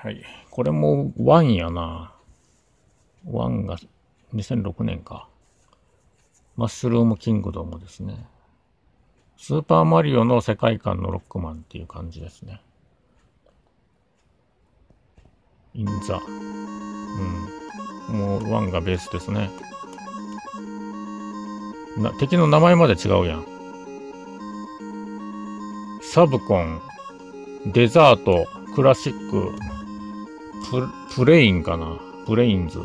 はい。これも1やな。1が2006年か。マッシュルームキングドムですね。スーパーマリオの世界観のロックマンっていう感じですね。インザ。うん。もう1がベースですね。な敵の名前まで違うやん。サブコン、デザート、クラシック、ププレインかな？プレインズ。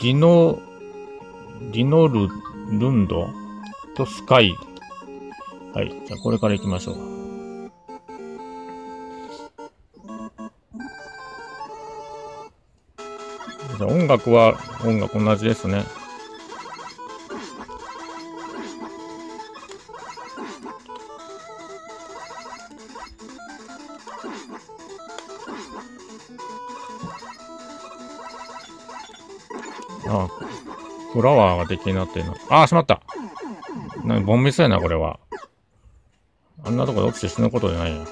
ディノ、ディノル、ルンド？とスカイ。はい。じゃあこれから行きましょう。音楽は音楽同じですね。あフラワーが出来になってるの。ああ、しまったなボンミスやな、これは。あんなとこで落ちて死ぬことじゃないよ。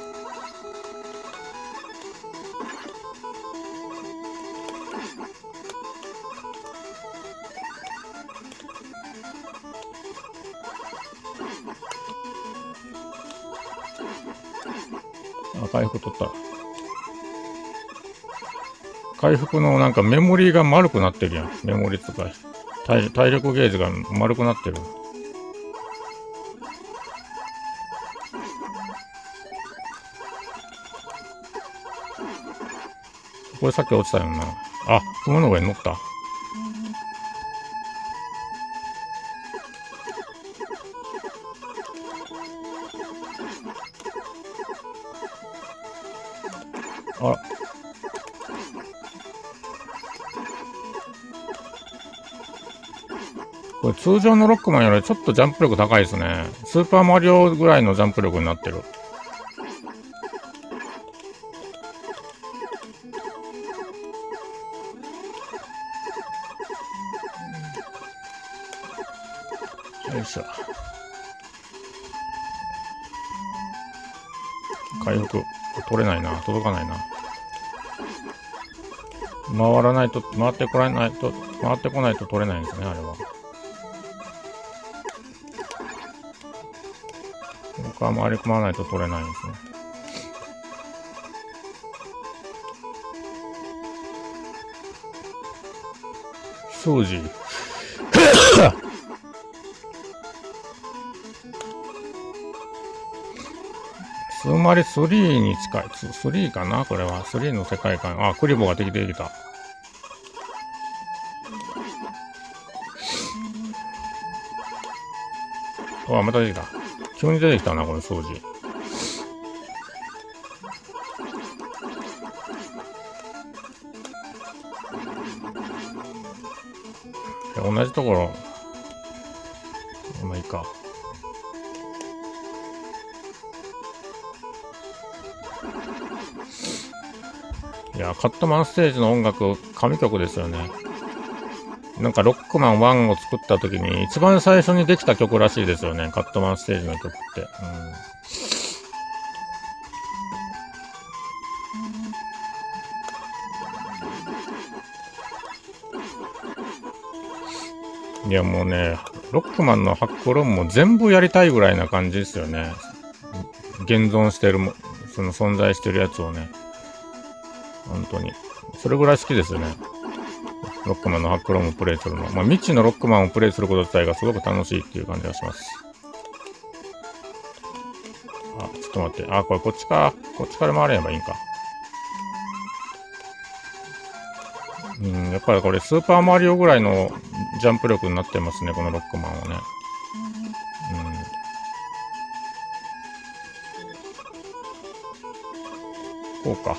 あ、回復取った。回復のなんかメモリーが丸くなってるやん。メモリとか体体力ゲージが丸くなってる。これさっき落ちたよな。あ、雲の上に乗った。あこれ通常のロックマンよりちょっとジャンプ力高いですね。スーパーマリオぐらいのジャンプ力になってる。よいしょ。回復。取れないな。届かないな。回らないと、回ってこないと、回ってこないと取れないんですね、あれは。こは回り込まないと取れないんですね。掃除。スーマリ3に近い。ス3かな？これは。3の世界観。あ、クリボーができてきた。あ、また出てきた。急に出てきたな、この掃除。同じところ、まあいいか。いや、カットマンステージの音楽、神曲ですよね。なんかロックマン1を作った時に一番最初にできた曲らしいですよね。カットマンステージの曲って。うん、いやもうね、ロックマンのハックロンも全部やりたいぐらいな感じですよね。現存してるも、その存在してるやつをね。本当に。それぐらい好きですよね。ロックマンのハックロームをプレイするの。まあ、未知のロックマンをプレイすること自体がすごく楽しいっていう感じがします。あ、ちょっと待って。あ、これこっちか。こっちから回ればいいんか。うん、やっぱりこれスーパーマリオぐらいのジャンプ力になってますね、このロックマンはね。うん。こうか。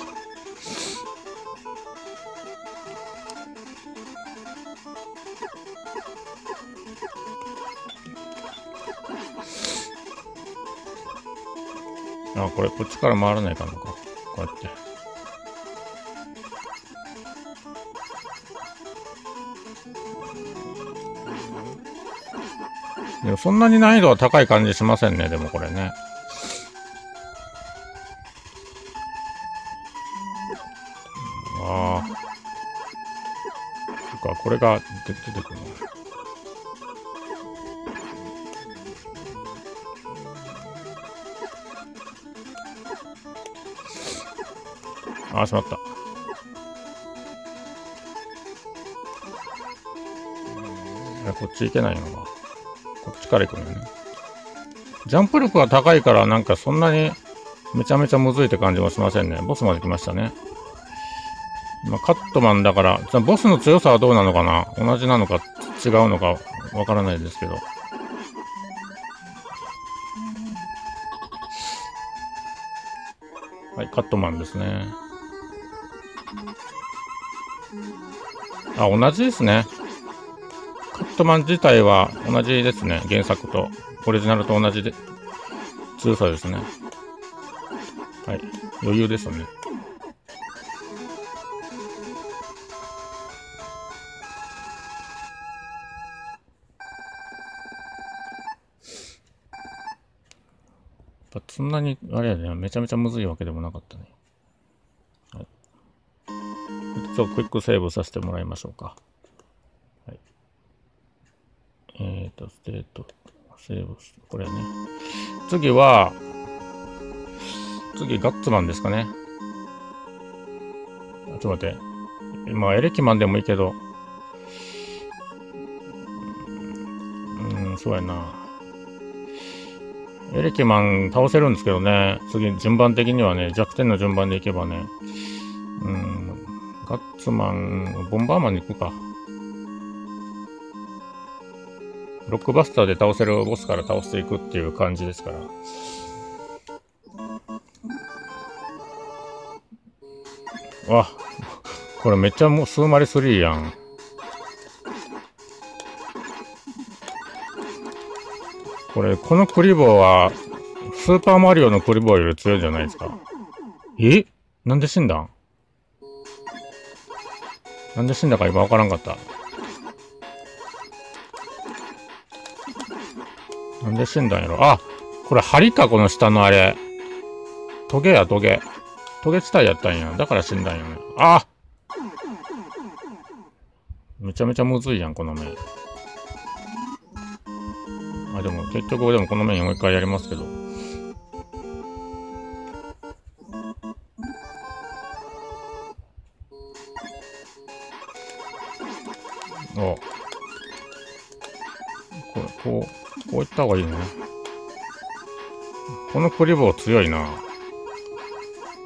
あ、これ、こっちから回らないかなか。こうやって。でもそんなに難易度は高い感じしませんね、でもこれね。ああ。そっか、これが出てくるの。あ、しまった。こっち行けないのか。こっちから行くのね。ジャンプ力が高いからなんかそんなにめちゃめちゃむずいって感じもしませんね。ボスまで来ましたね。まあ、カットマンだから、じゃボスの強さはどうなのかな？同じなのか違うのかわからないですけど。はい、カットマンですね。あ、同じですね。カットマン自体は同じですね。原作と。オリジナルと同じで、強さですね。はい。余裕ですよね。そんなに、あれやね、めちゃめちゃむずいわけでもなかったね。ちょっとクイックセーブさせてもらいましょうか。はい。えーと、ステート、セーブ、これね。次は、次、ガッツマンですかね。ちょっと待って。まあ、エレキマンでもいいけど、うん、そうやな。エレキマン倒せるんですけどね、次、順番的にはね、弱点の順番でいけばね、ツマン、ボンバーマンに行くか。ロックバスターで倒せるボスから倒していくっていう感じですから。わ、これめっちゃもうスーマリ3やん。これ、このクリボーは、スーパーマリオのクリボーより強いんじゃないですか。え？なんで死んだん？なんで死んだか今わからんかった。なんで死んだんやろあこれ針か、この下のあれ。トゲや、トゲ。トゲ地帯やったんや。だから死んだんよね。あめちゃめちゃむずいやん、この目。あ、でも結局でもこの面もう一回やりますけど。これ、こう、こういった方がいいね。このクリボー強いな。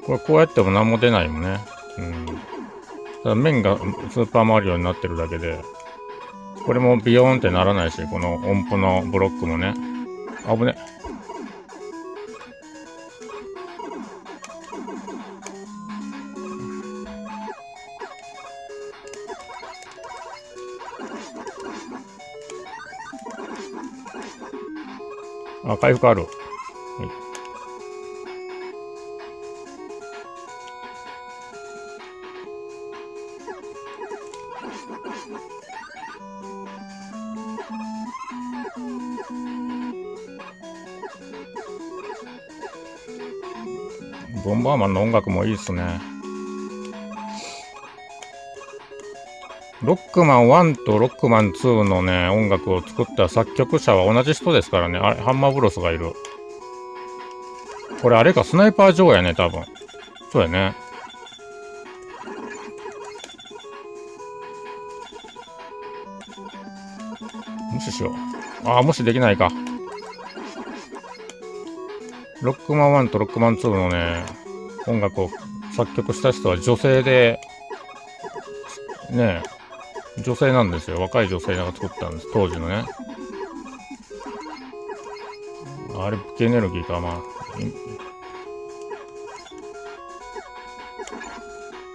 これこうやっても何も出ないもんね。うん。ただ面がスーパーマリオになってるだけで、これもビヨーンってならないし、この音符のブロックもね。危ね。あ、回復ある。はいボンバーマンの音楽もいいっすね。ロックマン1とロックマン2のね、音楽を作った作曲者は同じ人ですからね。あれ、ハンマーブロスがいる。これあれか、スナイパージョーやね、多分。そうやね。無視しよう。ああ、無視できないか。ロックマン1とロックマン2のね、音楽を作曲した人は女性で、ねえ女性なんですよ。若い女性が作ったんです。当時のね。あれ、武器エネルギーか、まあ。こ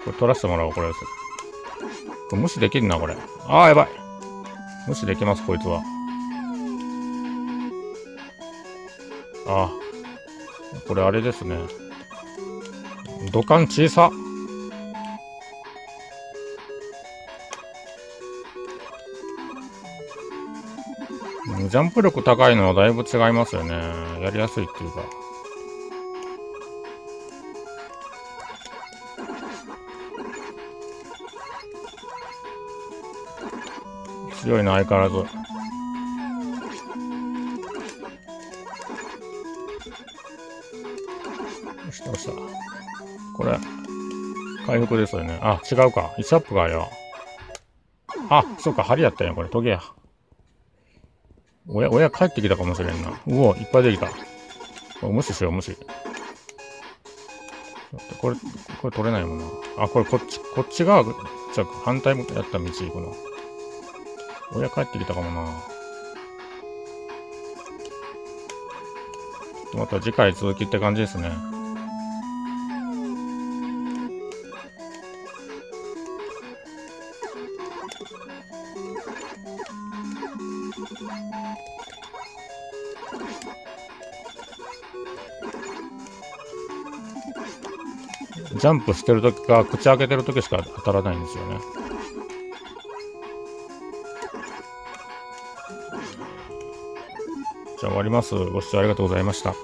れ取らせてもらおう、これです。これ無視できんな、これ。ああ、やばい。無視できます、こいつは。ああ。これあれですね。土管小さ。ジャンプ力高いのはだいぶ違いますよね。やりやすいっていうか。強いな、相変わらず。よし、どうした？これ、回復ですよね。あ、違うか。1アップがよ。あ、そうか、針やったん、これ、トゲや。親、親帰ってきたかもしれんな。うお、いっぱいできた。これ無視しよう、無視。これ、これ取れないもんな。あ、これこっち、こっち側、じゃ反対もやった道行くの。親帰ってきたかもな。また次回続きって感じですね。ジャンプしてるときか、口開けてるときしか当たらないんですよね。じゃあ終わります。ご視聴ありがとうございました。